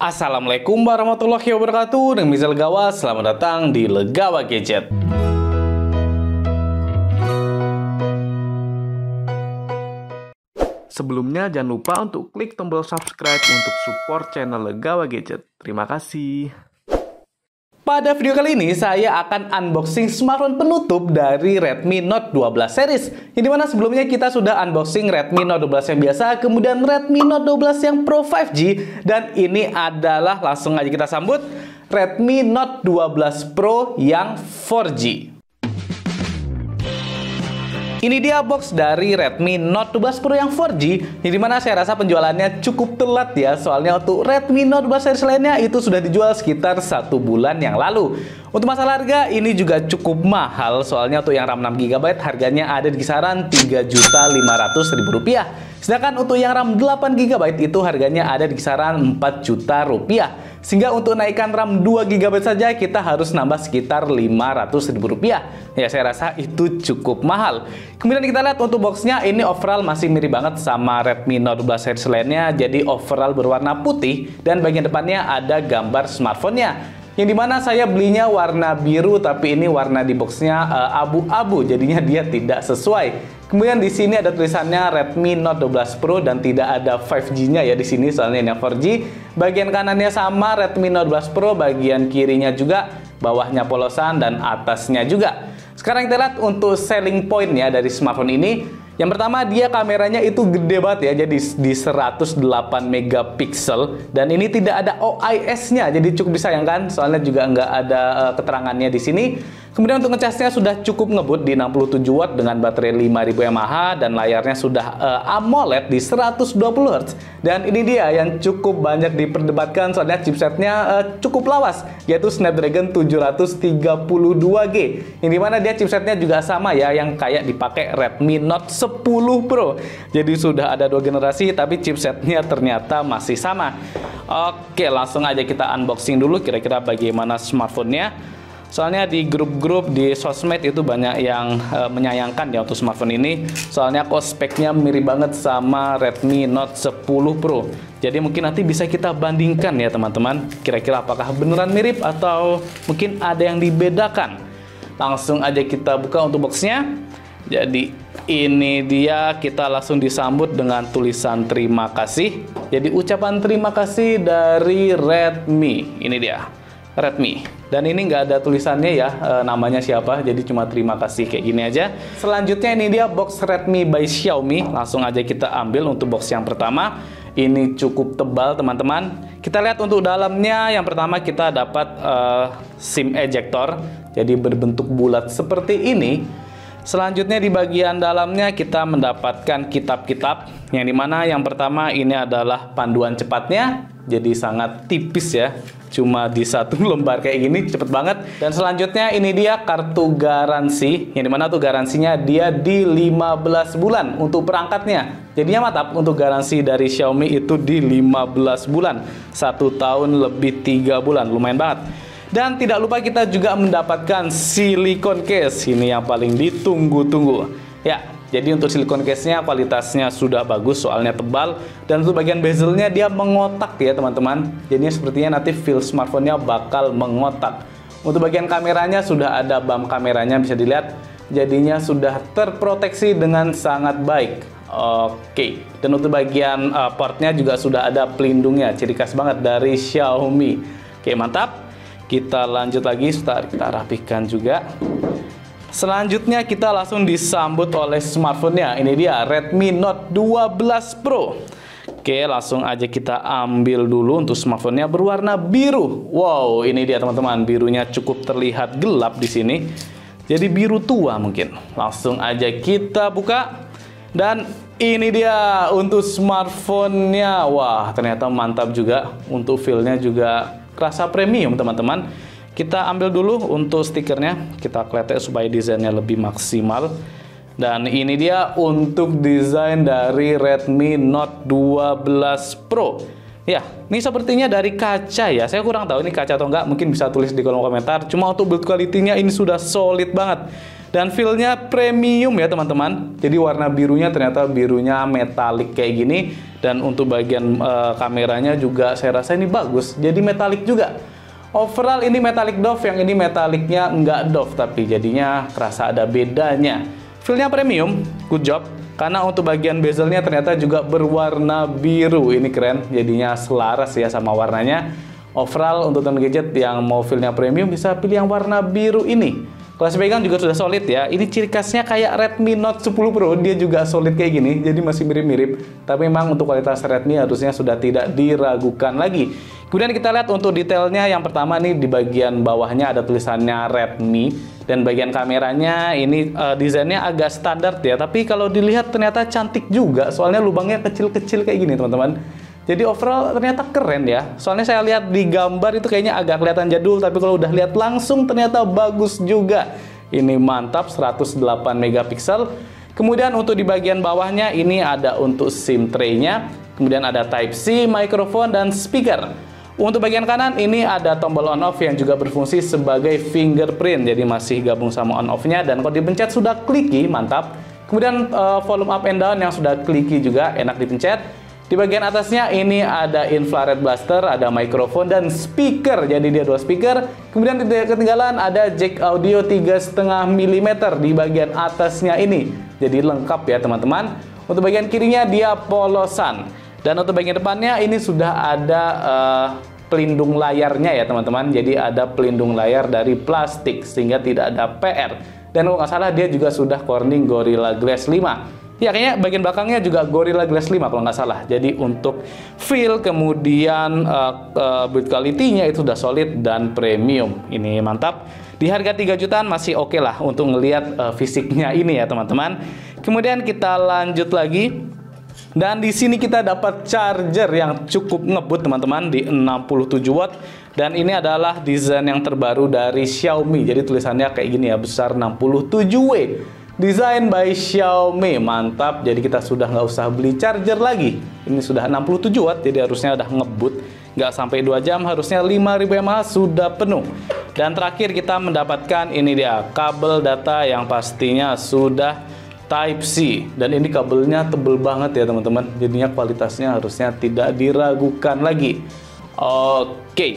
Assalamualaikum warahmatullahi wabarakatuh. Dengan Misal Legawa, selamat datang di Legawa Gadget. Sebelumnya jangan lupa untuk klik tombol subscribe untuk support channel Legawa Gadget. Terima kasih pada video kali ini, saya akan unboxing smartphone penutup dari Redmi Note 12 series. Yang di mana sebelumnya kita sudah unboxing Redmi Note 12 yang biasa, kemudian Redmi Note 12 yang Pro 5G, dan ini adalah langsung aja kita sambut Redmi Note 12 Pro yang 4G. Ini dia box dari Redmi Note 12 Pro yang 4G, yang di mana saya rasa penjualannya cukup telat ya, soalnya untuk Redmi Note 12 series lainnya itu sudah dijual sekitar satu bulan yang lalu. Untuk masalah harga, ini juga cukup mahal, soalnya untuk yang RAM 6GB harganya ada di kisaran Rp3.500.000. Sedangkan untuk yang RAM 8GB itu harganya ada di kisaran 4 juta rupiah. Sehingga untuk naikkan RAM 2GB saja kita harus nambah sekitar 500 ribu rupiah. Ya saya rasa itu cukup mahal. Kemudian kita lihat untuk boxnya ini overall masih mirip banget sama Redmi Note 12 series lainnya. Jadi overall berwarna putih dan bagian depannya ada gambar smartphone-nya yang di mana saya belinya warna biru tapi ini warna di boxnya uh, abu-abu jadinya dia tidak sesuai Kemudian di sini ada tulisannya Redmi Note 12 Pro dan tidak ada 5G-nya ya di sini soalnya ini 4G. Bagian kanannya sama Redmi Note 12 Pro, bagian kirinya juga, bawahnya polosan dan atasnya juga. Sekarang kita lihat untuk selling point ya dari smartphone ini. Yang pertama dia kameranya itu gede banget ya, jadi di 108 megapiksel dan ini tidak ada OIS-nya, jadi cukup disayangkan soalnya juga nggak ada uh, keterangannya di sini. Kemudian untuk ngecasnya sudah cukup ngebut di 67 watt dengan baterai 5000 mAh dan layarnya sudah uh, AMOLED di 120 Hz. Dan ini dia yang cukup banyak diperdebatkan soalnya chipsetnya uh, cukup lawas yaitu Snapdragon 732G. Yang di mana dia chipsetnya juga sama ya yang kayak dipakai Redmi Note 10 Pro. Jadi sudah ada dua generasi tapi chipsetnya ternyata masih sama. Oke langsung aja kita unboxing dulu kira-kira bagaimana smartphone-nya. Soalnya di grup-grup di sosmed itu banyak yang uh, menyayangkan ya untuk smartphone ini. Soalnya kok speknya mirip banget sama Redmi Note 10 Pro. Jadi mungkin nanti bisa kita bandingkan ya teman-teman. Kira-kira apakah beneran mirip atau mungkin ada yang dibedakan. Langsung aja kita buka untuk boxnya. Jadi ini dia kita langsung disambut dengan tulisan terima kasih. Jadi ucapan terima kasih dari Redmi. Ini dia. Redmi. Dan ini nggak ada tulisannya ya e, namanya siapa, jadi cuma terima kasih kayak gini aja. Selanjutnya ini dia box Redmi by Xiaomi. Langsung aja kita ambil untuk box yang pertama. Ini cukup tebal teman-teman. Kita lihat untuk dalamnya. Yang pertama kita dapat e, SIM ejector, jadi berbentuk bulat seperti ini. Selanjutnya di bagian dalamnya kita mendapatkan kitab-kitab yang di mana yang pertama ini adalah panduan cepatnya jadi sangat tipis ya cuma di satu lembar kayak gini cepet banget. Dan selanjutnya ini dia kartu garansi. Yang di mana tuh garansinya dia di 15 bulan untuk perangkatnya. Jadinya mantap untuk garansi dari Xiaomi itu di 15 bulan. Satu tahun lebih tiga bulan lumayan banget. Dan tidak lupa kita juga mendapatkan silikon case. Ini yang paling ditunggu-tunggu. Ya, jadi untuk silikon case-nya kualitasnya sudah bagus soalnya tebal dan untuk bagian bezelnya dia mengotak ya teman-teman. Jadinya sepertinya nanti feel smartphone-nya bakal mengotak. Untuk bagian kameranya sudah ada bump kameranya bisa dilihat. Jadinya sudah terproteksi dengan sangat baik. Oke, dan untuk bagian uh, portnya juga sudah ada pelindungnya, ciri khas banget dari Xiaomi. Oke, mantap. Kita lanjut lagi, kita rapikan juga. Selanjutnya kita langsung disambut oleh smartphone-nya. Ini dia Redmi Note 12 Pro. Oke, langsung aja kita ambil dulu untuk smartphone-nya berwarna biru. Wow, ini dia teman-teman, birunya cukup terlihat gelap di sini. Jadi biru tua mungkin. Langsung aja kita buka. Dan ini dia untuk smartphone-nya. Wah, ternyata mantap juga. Untuk feel-nya juga rasa premium teman-teman kita ambil dulu untuk stikernya. Kita kletek supaya desainnya lebih maksimal. Dan ini dia untuk desain dari Redmi Note 12 Pro. Ya ini sepertinya dari kaca ya. Saya kurang tahu ini kaca atau enggak. Mungkin bisa tulis di kolom komentar. Cuma untuk build quality-nya ini sudah solid banget. Dan feelnya premium ya teman-teman. Jadi warna birunya ternyata birunya metalik kayak gini. Dan untuk bagian uh, kameranya juga saya rasa ini bagus. Jadi metalik juga overall ini metalik doff yang ini metaliknya enggak doff tapi jadinya kerasa ada bedanya. Feelnya premium good job. Karena untuk bagian bezelnya ternyata juga berwarna biru. Ini keren jadinya selaras ya sama warnanya. Overall untuk teman gadget yang mau feelnya premium bisa pilih yang warna biru ini Kelas pegang juga sudah solid ya. Ini ciri khasnya kayak Redmi Note 10 Pro, dia juga solid kayak gini, jadi masih mirip-mirip. Tapi memang untuk kualitas Redmi harusnya sudah tidak diragukan lagi. Kemudian kita lihat untuk detailnya, yang pertama nih di bagian bawahnya ada tulisannya Redmi dan bagian kameranya ini uh, desainnya agak standar ya. Tapi kalau dilihat ternyata cantik juga, soalnya lubangnya kecil-kecil kayak gini teman-teman. Jadi overall ternyata keren ya. Soalnya saya lihat di gambar itu kayaknya agak kelihatan jadul, tapi kalau udah lihat langsung ternyata bagus juga. Ini mantap 108 megapiksel. Kemudian untuk di bagian bawahnya ini ada untuk SIM tray-nya. Kemudian ada Type C, mikrofon dan speaker. Untuk bagian kanan ini ada tombol on off yang juga berfungsi sebagai fingerprint. Jadi masih gabung sama on off-nya dan kalau dipencet sudah kliki, mantap. Kemudian uh, volume up and down yang sudah kliki juga enak dipencet. Di bagian atasnya ini ada infrared blaster, ada mikrofon dan speaker. Jadi dia dua speaker. Kemudian di ketinggalan ada jack audio 3,5 mm di bagian atasnya ini. Jadi lengkap ya teman-teman. Untuk bagian kirinya dia polosan. Dan untuk bagian depannya ini sudah ada uh, pelindung layarnya ya teman-teman. Jadi ada pelindung layar dari plastik sehingga tidak ada PR. Dan kalau nggak salah dia juga sudah Corning Gorilla Glass 5. Ya kayaknya bagian belakangnya juga Gorilla Glass 5 kalau nggak salah. Jadi untuk feel kemudian uh, uh, build quality-nya itu sudah solid dan premium. Ini mantap. Di harga 3 jutaan masih oke okay lah untuk ngelihat uh, fisiknya ini ya teman-teman. Kemudian kita lanjut lagi. Dan di sini kita dapat charger yang cukup ngebut teman-teman di 67 watt dan ini adalah desain yang terbaru dari Xiaomi. Jadi tulisannya kayak gini ya, besar 67W. Desain by Xiaomi, mantap. Jadi kita sudah nggak usah beli charger lagi. Ini sudah 67 watt, jadi harusnya udah ngebut. Nggak sampai 2 jam, harusnya 5000 mAh sudah penuh. Dan terakhir kita mendapatkan ini dia, kabel data yang pastinya sudah Type C. Dan ini kabelnya tebel banget ya teman-teman. Jadinya kualitasnya harusnya tidak diragukan lagi. Oke. Okay.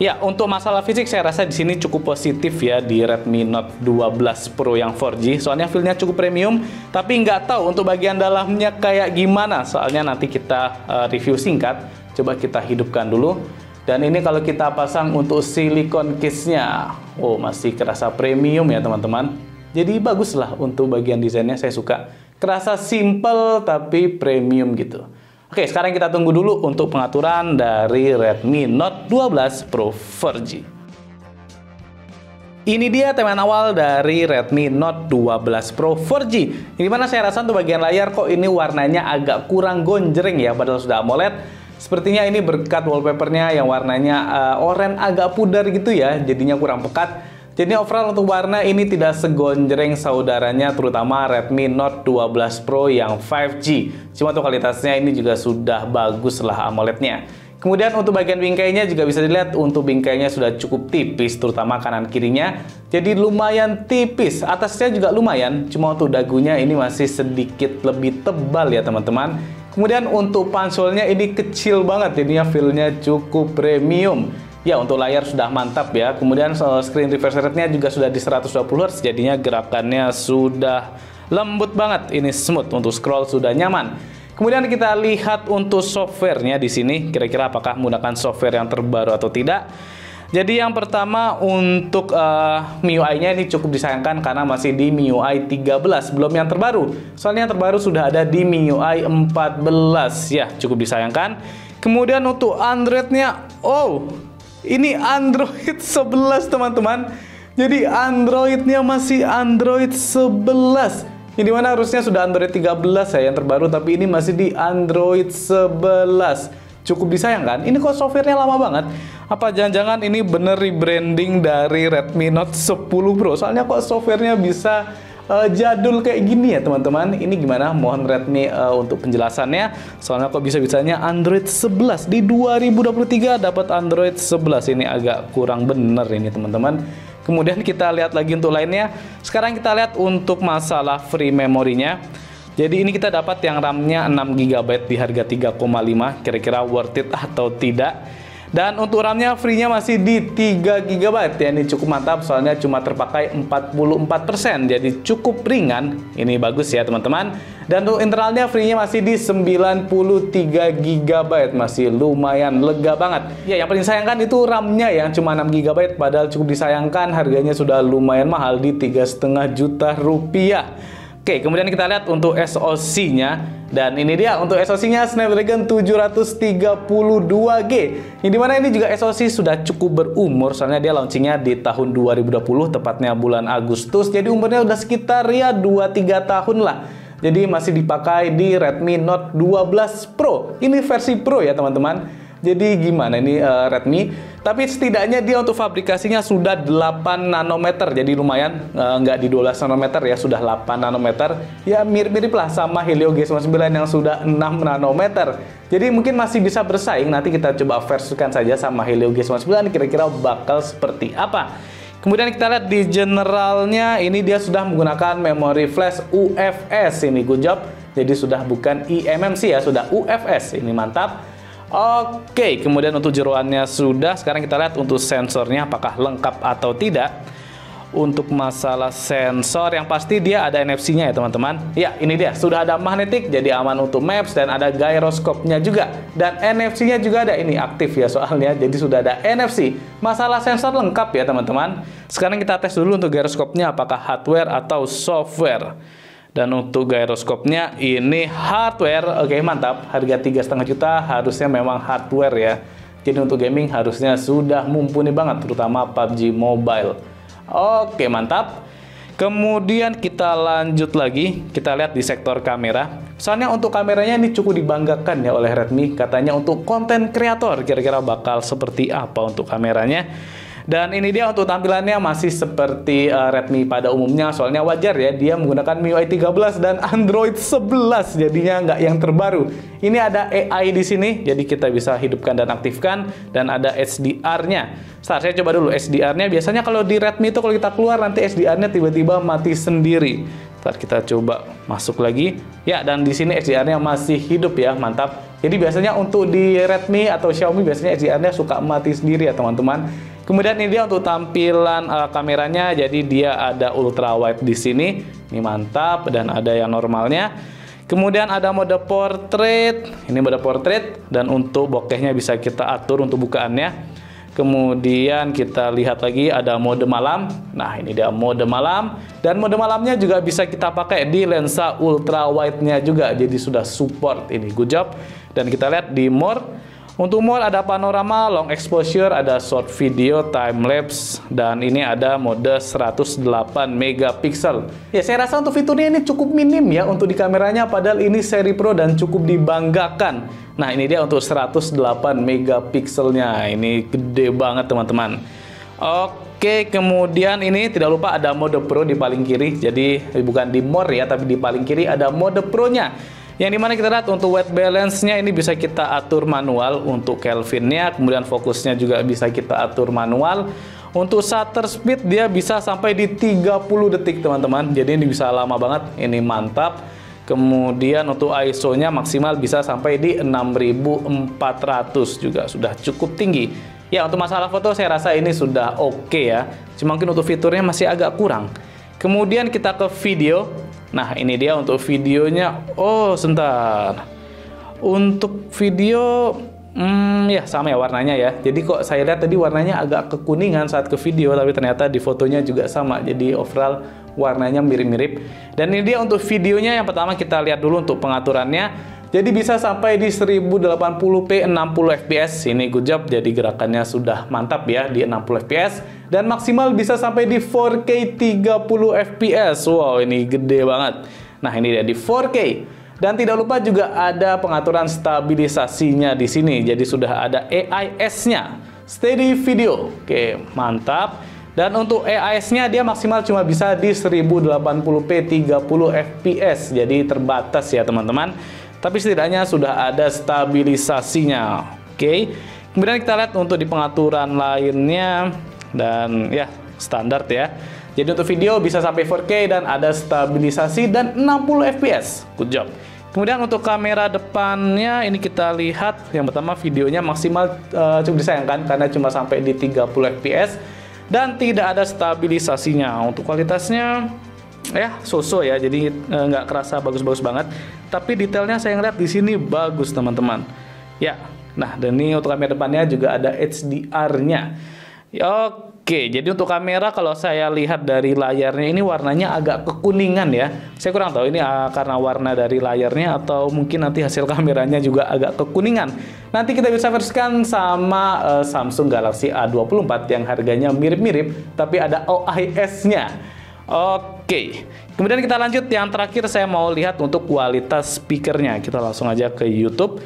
Ya, untuk masalah fisik saya rasa di sini cukup positif ya di Redmi Note 12 Pro yang 4G. Soalnya feelnya cukup premium, tapi nggak tahu untuk bagian dalamnya kayak gimana. Soalnya nanti kita uh, review singkat. Coba kita hidupkan dulu. Dan ini kalau kita pasang untuk silikon case-nya. Oh, masih kerasa premium ya teman-teman. Jadi bagus lah untuk bagian desainnya saya suka. Kerasa simple tapi premium gitu. Oke, sekarang kita tunggu dulu untuk pengaturan dari Redmi Note 12 Pro 4G. Ini dia teman awal dari Redmi Note 12 Pro 4G. Ini mana saya rasa untuk bagian layar kok ini warnanya agak kurang gonjreng ya, padahal sudah AMOLED. Sepertinya ini berkat wallpapernya yang warnanya uh, oranye agak pudar gitu ya, jadinya kurang pekat. Jadi overall untuk warna ini tidak segonjreng saudaranya terutama Redmi Note 12 Pro yang 5G. Cuma untuk kualitasnya ini juga sudah bagus lah AMOLED-nya. Kemudian untuk bagian bingkainya juga bisa dilihat untuk bingkainya sudah cukup tipis terutama kanan kirinya. Jadi lumayan tipis, atasnya juga lumayan, cuma untuk dagunya ini masih sedikit lebih tebal ya teman-teman. Kemudian untuk pansolnya ini kecil banget, jadinya feel-nya cukup premium. Ya, untuk layar sudah mantap ya. Kemudian screen refresh rate-nya juga sudah di 120 Hz, jadinya gerakannya sudah lembut banget. Ini smooth untuk scroll sudah nyaman. Kemudian kita lihat untuk softwarenya di sini, kira-kira apakah menggunakan software yang terbaru atau tidak. Jadi yang pertama untuk uh, MIUI-nya ini cukup disayangkan karena masih di MIUI 13, belum yang terbaru. Soalnya yang terbaru sudah ada di MIUI 14, ya cukup disayangkan. Kemudian untuk Android-nya, oh ini Android 11 teman-teman. Jadi Androidnya masih Android 11. Ini mana harusnya sudah Android 13 ya yang terbaru tapi ini masih di Android 11. Cukup disayangkan. Ini kok softwarenya lama banget. Apa jangan-jangan ini bener rebranding dari Redmi Note 10 Pro? Soalnya kok softwarenya bisa uh, jadul kayak gini ya teman-teman. Ini gimana? Mohon Redmi uh, untuk penjelasannya. Soalnya kok bisa-bisanya Android 11 di 2023 dapat Android 11 ini agak kurang bener ini teman-teman. Kemudian kita lihat lagi untuk lainnya. Sekarang kita lihat untuk masalah free memorinya. Jadi ini kita dapat yang RAM-nya 6 GB di harga 3,5. Kira-kira worth it atau tidak? Dan untuk RAM-nya free-nya masih di 3 GB ya. Ini cukup mantap soalnya cuma terpakai 44%. Jadi cukup ringan. Ini bagus ya teman-teman. Dan untuk internalnya free-nya masih di 93 GB. Masih lumayan lega banget. Ya yang paling sayangkan itu RAM-nya yang cuma 6 GB. Padahal cukup disayangkan harganya sudah lumayan mahal di 3,5 juta rupiah. Oke, kemudian kita lihat untuk SoC-nya dan ini dia untuk SoC-nya Snapdragon 732G. Yang di mana ini juga SoC sudah cukup berumur soalnya dia launchingnya di tahun 2020 tepatnya bulan Agustus. Jadi umurnya udah sekitar ya 2-3 tahun lah. Jadi masih dipakai di Redmi Note 12 Pro. Ini versi Pro ya teman-teman. Jadi gimana ini uh, Redmi? Tapi setidaknya dia untuk fabrikasinya sudah 8 nanometer. Jadi lumayan uh, nggak di 12 nanometer ya, sudah 8 nanometer. Ya mirip-mirip lah sama Helio G99 yang sudah 6 nanometer. Jadi mungkin masih bisa bersaing. Nanti kita coba versuskan saja sama Helio G99 kira-kira bakal seperti apa. Kemudian kita lihat di generalnya ini dia sudah menggunakan memori flash UFS ini good job. Jadi sudah bukan eMMC ya, sudah UFS. Ini mantap. Oke, kemudian untuk jeroannya sudah. Sekarang kita lihat untuk sensornya apakah lengkap atau tidak. Untuk masalah sensor yang pasti dia ada NFC-nya ya teman-teman. Ya, ini dia. Sudah ada magnetic jadi aman untuk maps dan ada gyroscope-nya juga. Dan NFC-nya juga ada. Ini aktif ya soalnya. Jadi sudah ada NFC. Masalah sensor lengkap ya teman-teman. Sekarang kita tes dulu untuk gyroscope-nya apakah hardware atau software. Dan untuk gyroscope-nya ini hardware, oke okay, mantap. Harga tiga setengah juta harusnya memang hardware ya. Jadi untuk gaming harusnya sudah mumpuni banget, terutama PUBG Mobile. Oke okay, mantap. Kemudian kita lanjut lagi, kita lihat di sektor kamera. Soalnya untuk kameranya ini cukup dibanggakan ya oleh Redmi. Katanya untuk konten kreator, kira-kira bakal seperti apa untuk kameranya. Dan ini dia untuk tampilannya masih seperti uh, Redmi pada umumnya, soalnya wajar ya dia menggunakan MIUI 13 dan Android 11, jadinya nggak yang terbaru. Ini ada AI di sini, jadi kita bisa hidupkan dan aktifkan, dan ada HDR-nya. Saya coba dulu HDR-nya. Biasanya kalau di Redmi itu kalau kita keluar nanti HDR-nya tiba-tiba mati sendiri. Ntar kita coba masuk lagi. Ya, dan di sini HDR-nya masih hidup ya, mantap. Jadi biasanya untuk di Redmi atau Xiaomi biasanya HDR-nya suka mati sendiri ya teman-teman. Kemudian ini dia untuk tampilan uh, kameranya, jadi dia ada ultra wide di sini, ini mantap dan ada yang normalnya. Kemudian ada mode portrait, ini mode portrait dan untuk bokehnya bisa kita atur untuk bukaannya. Kemudian kita lihat lagi ada mode malam. Nah, ini dia mode malam dan mode malamnya juga bisa kita pakai di lensa ultra wide-nya juga. Jadi sudah support ini good job. Dan kita lihat di more untuk mode ada panorama, long exposure, ada short video, time lapse, dan ini ada mode 108 megapiksel. Ya, saya rasa untuk fiturnya ini cukup minim ya untuk di kameranya, padahal ini seri Pro dan cukup dibanggakan. Nah, ini dia untuk 108 megapikselnya. Ini gede banget, teman-teman. Oke, kemudian ini tidak lupa ada mode Pro di paling kiri. Jadi bukan di more ya, tapi di paling kiri ada mode Pro-nya. Yang di mana kita lihat untuk white balance-nya ini bisa kita atur manual untuk Kelvin-nya, kemudian fokusnya juga bisa kita atur manual. Untuk shutter speed dia bisa sampai di 30 detik teman-teman, jadi ini bisa lama banget, ini mantap. Kemudian untuk ISO-nya maksimal bisa sampai di 6400 juga sudah cukup tinggi. Ya untuk masalah foto saya rasa ini sudah oke okay ya. Cuma mungkin untuk fiturnya masih agak kurang. Kemudian kita ke video. Nah, ini dia untuk videonya. Oh, sebentar. Untuk video Hmm, ya sama ya warnanya ya. Jadi kok saya lihat tadi warnanya agak kekuningan saat ke video, tapi ternyata di fotonya juga sama. Jadi overall warnanya mirip-mirip. Dan ini dia untuk videonya yang pertama kita lihat dulu untuk pengaturannya. Jadi bisa sampai di 1080p 60 fps. Ini good job. Jadi gerakannya sudah mantap ya di 60 fps dan maksimal bisa sampai di 4K 30 fps. Wow, ini gede banget. Nah, ini dia di 4K. Dan tidak lupa juga ada pengaturan stabilisasinya di sini. Jadi sudah ada AIS-nya. Steady video. Oke, mantap. Dan untuk AIS-nya dia maksimal cuma bisa di 1080p 30 fps. Jadi terbatas ya, teman-teman tapi setidaknya sudah ada stabilisasinya. Oke. Okay. Kemudian kita lihat untuk di pengaturan lainnya dan ya standar ya. Jadi untuk video bisa sampai 4K dan ada stabilisasi dan 60 fps. Good job. Kemudian untuk kamera depannya ini kita lihat yang pertama videonya maksimal uh, cukup disayangkan karena cuma sampai di 30 fps dan tidak ada stabilisasinya. Untuk kualitasnya ya so-so ya, jadi uh, nggak kerasa bagus-bagus banget. Tapi detailnya saya ngeliat di sini bagus teman-teman. Ya, nah dan ini untuk kamera depannya juga ada HDR-nya. Oke, jadi untuk kamera kalau saya lihat dari layarnya ini warnanya agak kekuningan ya. Saya kurang tahu ini uh, karena warna dari layarnya atau mungkin nanti hasil kameranya juga agak kekuningan. Nanti kita bisa versikan sama uh, Samsung Galaxy A24 yang harganya mirip-mirip tapi ada OIS-nya. Oke, kemudian kita lanjut yang terakhir saya mau lihat untuk kualitas speakernya. Kita langsung aja ke YouTube.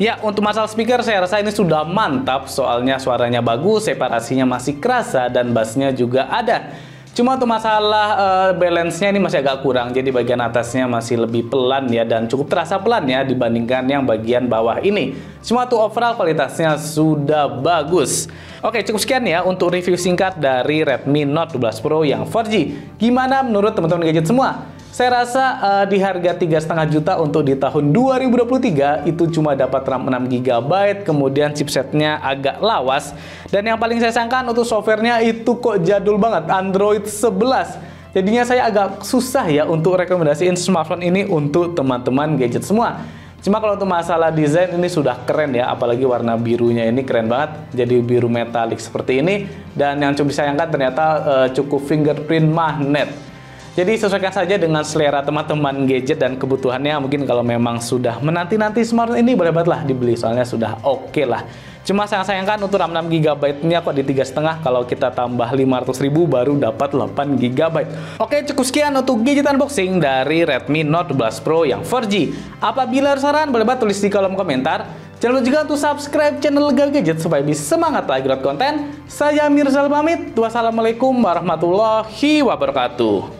Ya, untuk masalah speaker saya rasa ini sudah mantap soalnya suaranya bagus, separasinya masih kerasa dan bassnya juga ada. Cuma untuk masalah uh, balance-nya ini masih agak kurang, jadi bagian atasnya masih lebih pelan ya dan cukup terasa pelan ya dibandingkan yang bagian bawah ini. Cuma untuk overall kualitasnya sudah bagus. Oke, cukup sekian ya untuk review singkat dari Redmi Note 12 Pro yang 4G. Gimana menurut teman-teman gadget semua? Saya rasa uh, di harga tiga setengah juta untuk di tahun 2023 itu cuma dapat RAM 6 GB, kemudian chipsetnya agak lawas, dan yang paling saya sangka untuk softwarenya itu kok jadul banget, Android 11. Jadinya saya agak susah ya untuk rekomendasiin smartphone ini untuk teman-teman gadget semua. Cuma kalau untuk masalah desain ini sudah keren ya, apalagi warna birunya ini keren banget. Jadi biru metalik seperti ini dan yang cukup disayangkan ternyata uh, cukup fingerprint magnet. Jadi sesuaikan saja dengan selera teman-teman gadget dan kebutuhannya. Mungkin kalau memang sudah menanti-nanti smartphone ini boleh banget lah dibeli soalnya sudah oke okay lah. Cuma sayang sayangkan untuk RAM 6 GB ini kok di tiga setengah kalau kita tambah 500 ribu baru dapat 8 GB. Oke cukup sekian untuk gadget unboxing dari Redmi Note 12 Pro yang 4G. Apabila ada saran boleh banget tulis di kolom komentar. Jangan lupa juga untuk subscribe channel Gal Gadget supaya bisa semangat lagi buat konten. Saya Mirzal pamit. Wassalamualaikum warahmatullahi wabarakatuh.